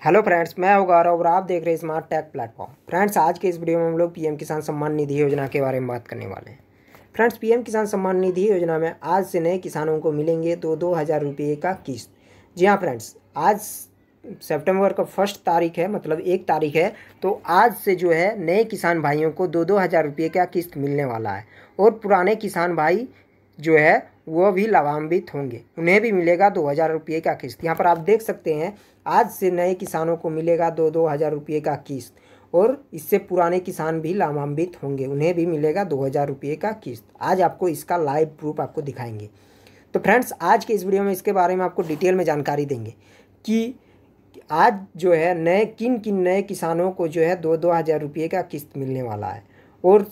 Hello friends मैं हूँ गौरव और आप देख रहे हैं स्मार्ट टैक प्लेटफॉर्म फ्रेंड्स आज के इस वीडियो में हम लोग पीएम किसान सम्मान निधि योजना के बारे में बात करने वाले हैं। फ्रेंड्स पीएम किसान सम्मान निधि योजना में आज से नए किसानों को मिलेंगे दो दो हज़ार रुपये का किस्त। जी हाँ फ्रेंड्स आज सितंबर का फ़र्स्ट तारीख है मतलब एक तारीख है तो आज से जो है नए किसान भाइयों को दो दो हज़ार रुपये का किस्त मिलने वाला है। और पुराने किसान भाई जो है वो भी लाभान्वित होंगे। उन्हें भी मिलेगा दो हज़ार रुपये का किस्त। यहाँ पर आप देख सकते हैं, आज से नए किसानों को मिलेगा दो दो हज़ार रुपये का किस्त और इससे पुराने किसान भी लाभान्वित होंगे। उन्हें भी मिलेगा दो हज़ार रुपये का किस्त। आज आपको इसका लाइव प्रूफ आपको दिखाएँगे। तो फ्रेंड्स, आज के इस वीडियो में इसके बारे में आपको डिटेल में जानकारी देंगे कि आज जो है नए, किन किन नए किसानों को जो है दो दो हज़ार रुपये का किस्त मिलने वाला है और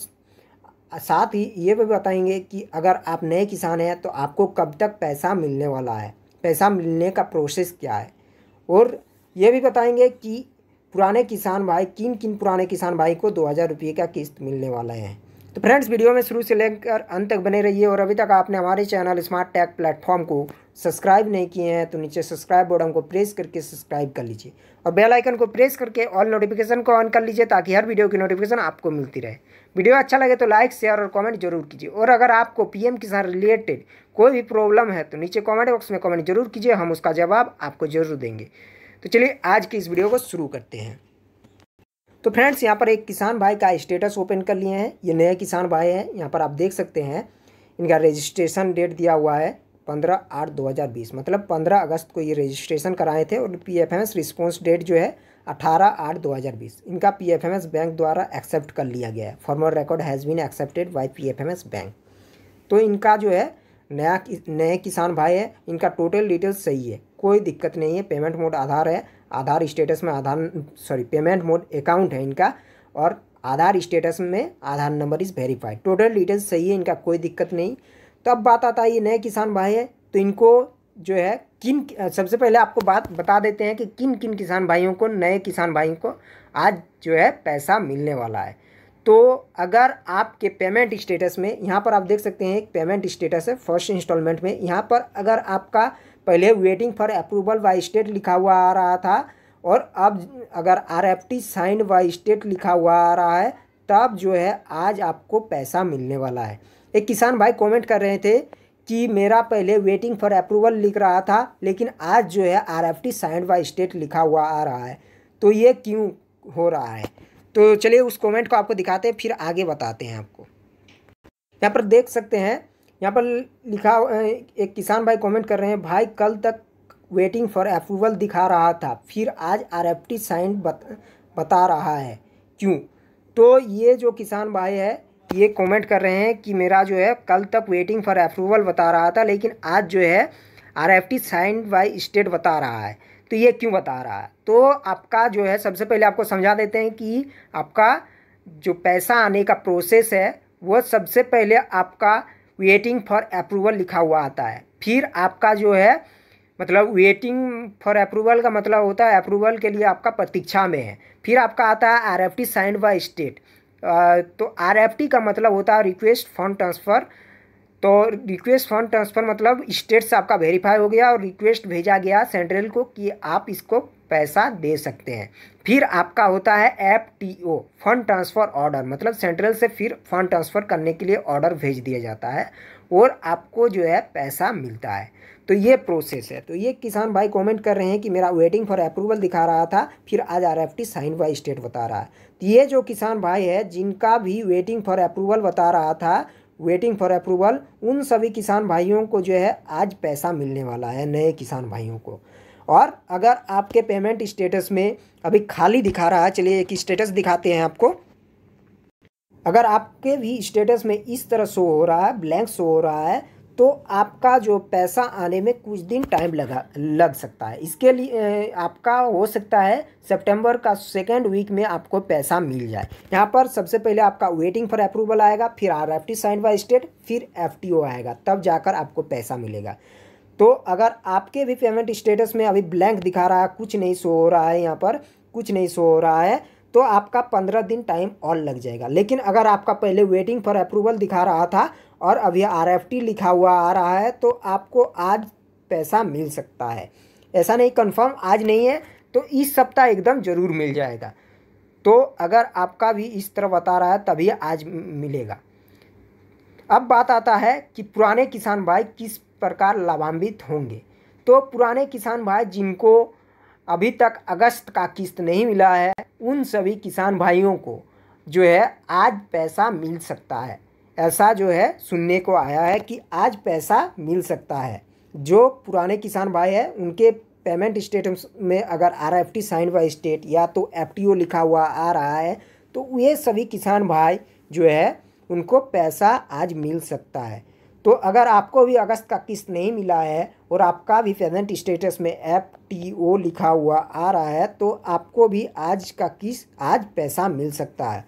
साथ ही ये भी बताएँगे कि अगर आप नए किसान हैं तो आपको कब तक पैसा मिलने वाला है? पैसा मिलने का प्रोसेस क्या है? और ये भी बताएँगे कि पुराने किसान भाई किन किन पुराने किसान भाई को दो हज़ार रुपये का किस्त मिलने वाला है? तो फ्रेंड्स, वीडियो में शुरू से लेकर अंत तक बने रहिए और अभी तक आपने हमारे चैनल स्मार्ट टैग प्लेटफॉर्म को सब्सक्राइब नहीं किए हैं तो नीचे सब्सक्राइब बटन को प्रेस करके सब्सक्राइब कर लीजिए और बेल आइकन को प्रेस करके ऑल नोटिफिकेशन को ऑन कर लीजिए ताकि हर वीडियो की नोटिफिकेशन आपको मिलती रहे। वीडियो अच्छा लगे तो लाइक शेयर और कमेंट ज़रूर कीजिए और अगर आपको पीएम किसान रिलेटेड कोई भी प्रॉब्लम है तो नीचे कमेंट बॉक्स में कमेंट ज़रूर कीजिए, हम उसका जवाब आपको ज़रूर देंगे। तो चलिए आज की इस वीडियो को शुरू करते हैं। तो फ्रेंड्स, यहाँ पर एक किसान भाई का स्टेटस ओपन कर लिए हैं। ये नए किसान भाई हैं। यहाँ पर आप देख सकते हैं, इनका रजिस्ट्रेशन डेट दिया हुआ है पंद्रह आठ दो हज़ार बीस। मतलब पंद्रह अगस्त को ये रजिस्ट्रेशन कराए थे और P F M S response date जो है अठारह आठ दो हज़ार बीस। इनका P F M S bank द्वारा एक्सेप्ट कर लिया गया है। Formal record has been accepted by P F M S bank तो इनका जो है नया नए किसान भाई है, इनका टोटल डिटेल्स सही है। कोई दिक्कत नहीं है पेमेंट मोड आधार है, आधार स्टेटस में Aadhaar sorry payment mode account है इनका, और आधार स्टेटस में Aadhaar number is verified total details सही है, इनका कोई दिक्कत नहीं। तो अब बात आता है ये नए किसान भाई है तो इनको जो है, किन, सबसे पहले आपको बात बता देते हैं कि किन किन किसान भाइयों को, नए किसान भाइयों को आज जो है पैसा मिलने वाला है। तो अगर आपके पेमेंट स्टेटस में, यहाँ पर आप देख सकते हैं, एक पेमेंट स्टेटस है फ़र्स्ट इंस्टॉलमेंट में। यहाँ पर अगर आपका पहले waiting for approval by state लिखा हुआ आ रहा था, और अब अगर R F T sign by state लिखा हुआ आ रहा है, तब जो है, आज आपको पैसा मिलने वाला है। एक किसान भाई कमेंट कर रहे थे कि मेरा पहले वेटिंग फॉर अप्रूवल लिख रहा था, लेकिन आज जो है R F T signed by state लिखा हुआ आ रहा है। तो ये क्यों हो रहा है? तो चलिए उस कमेंट को आपको दिखाते हैं फिर आगे बताते हैं आपको। यहाँ पर देख सकते हैं यहाँ पर लिखा एक किसान भाई कमेंट कर रहे हैं भाई कल तक वेटिंग फॉर अप्रूवल दिखा रहा था फिर आज आर एफ़ टी साइन बत, बता रहा है। क्यों? तो ये जो किसान भाई है ये कमेंट कर रहे हैं कि मेरा जो है कल तक वेटिंग फॉर अप्रूवल बता रहा था लेकिन आज जो है R F T sign by state बता रहा है। तो ये क्यों बता रहा है? तो आपका जो है, सबसे पहले आपको समझा देते हैं कि आपका जो पैसा आने का प्रोसेस है, वो सबसे पहले आपका वेटिंग फॉर अप्रूवल लिखा हुआ आता है। फिर आपका जो है मतलब वेटिंग फॉर अप्रूवल का मतलब होता है अप्रूवल के लिए आपका प्रतीक्षा में है। फिर आपका आता है R F T signed by state तो आर एफ़ टी का मतलब होता है रिक्वेस्ट फंड ट्रांसफ़र तो रिक्वेस्ट फंड ट्रांसफ़र मतलब स्टेट से आपका वेरीफाई हो गया और रिक्वेस्ट भेजा गया सेंट्रल को कि आप इसको पैसा दे सकते हैं। फिर आपका होता है F T O fund transfer order मतलब सेंट्रल से फिर फंड ट्रांसफ़र करने के लिए ऑर्डर भेज दिया जाता है और आपको जो है पैसा मिलता है। तो ये प्रोसेस है। तो ये किसान भाई कमेंट कर रहे हैं कि मेरा वेटिंग फॉर अप्रूवल दिखा रहा था, फिर आज R F T sign by state बता रहा है। तो ये जो किसान भाई है, जिनका भी वेटिंग फॉर अप्रूवल बता रहा था वेटिंग फॉर अप्रूवल उन सभी किसान भाइयों को जो है आज पैसा मिलने वाला है, नए किसान भाइयों को। और अगर आपके पेमेंट स्टेटस में अभी खाली दिखा रहा है, चलिए एक स्टेटस दिखाते हैं आपको। अगर आपके भी स्टेटस में इस तरह शो हो रहा है ब्लैंक शो हो रहा है तो आपका जो पैसा आने में कुछ दिन टाइम लगा, लग सकता है। इसके लिए आपका हो सकता है सितंबर का सेकेंड वीक में आपको पैसा मिल जाए। यहाँ पर सबसे पहले आपका वेटिंग फॉर अप्रूवल आएगा, फिर R F T sign by state फिर एफ़ टी ओ आएगा, तब जाकर आपको पैसा मिलेगा। तो अगर आपके भी पेमेंट स्टेटस में अभी ब्लैंक दिखा रहा है, कुछ नहीं शो हो रहा है यहाँ पर, कुछ नहीं शो हो रहा है तो आपका पंद्रह दिन टाइम और लग जाएगा। लेकिन अगर आपका पहले वेटिंग फॉर अप्रूवल दिखा रहा था और अभी आर एफ़ टी लिखा हुआ आ रहा है तो आपको आज पैसा मिल सकता है। ऐसा नहीं कंफर्म आज नहीं है तो इस सप्ताह एकदम ज़रूर मिल जाएगा। तो अगर आपका भी इस तरह बता रहा है, तभी आज मिलेगा। अब बात आता है कि पुराने किसान भाई किस प्रकार लाभान्वित होंगे। तो पुराने किसान भाई जिनको अभी तक अगस्त का किस्त नहीं मिला है, उन सभी किसान भाइयों को जो है आज पैसा मिल सकता है। ऐसा जो है सुनने को आया है कि आज पैसा मिल सकता है। जो पुराने किसान भाई हैं, उनके पेमेंट स्टेटस में अगर R F T sign by state या तो एफ़ टी ओ लिखा हुआ आ रहा है तो ये सभी किसान भाई जो है, उनको पैसा आज मिल सकता है। तो अगर आपको भी अगस्त का किस्त नहीं मिला है और आपका भी पेमेंट स्टेटस में एफ़ टी ओ लिखा हुआ आ रहा है तो आपको भी आज का किस्त आज पैसा मिल सकता है।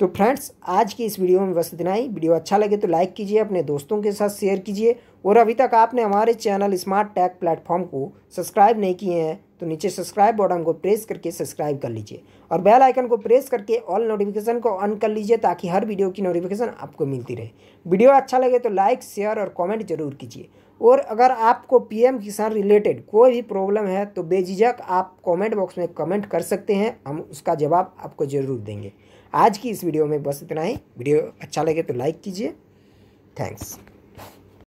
तो फ्रेंड्स, आज की इस वीडियो में बस इतना ही। वीडियो अच्छा लगे तो लाइक कीजिए, अपने दोस्तों के साथ शेयर कीजिए। और अभी तक आपने हमारे चैनल स्मार्ट टैग प्लेटफॉर्म को सब्सक्राइब नहीं किए हैं तो नीचे सब्सक्राइब बटन को प्रेस करके सब्सक्राइब कर लीजिए। और बेल आइकन को प्रेस करके ऑल नोटिफिकेशन को ऑन कर लीजिए, ताकि हर वीडियो की नोटिफिकेशन आपको मिलती रहे। वीडियो अच्छा लगे तो लाइक, शेयर और कॉमेंट ज़रूर कीजिए। और अगर आपको पीएम किसान रिलेटेड कोई भी प्रॉब्लम है तो बेझिझक आप कमेंट बॉक्स में कमेंट कर सकते हैं, हम उसका जवाब आपको ज़रूर देंगे। आज की इस वीडियो में बस इतना ही। वीडियो अच्छा लगे तो लाइक कीजिए। थैंक्स।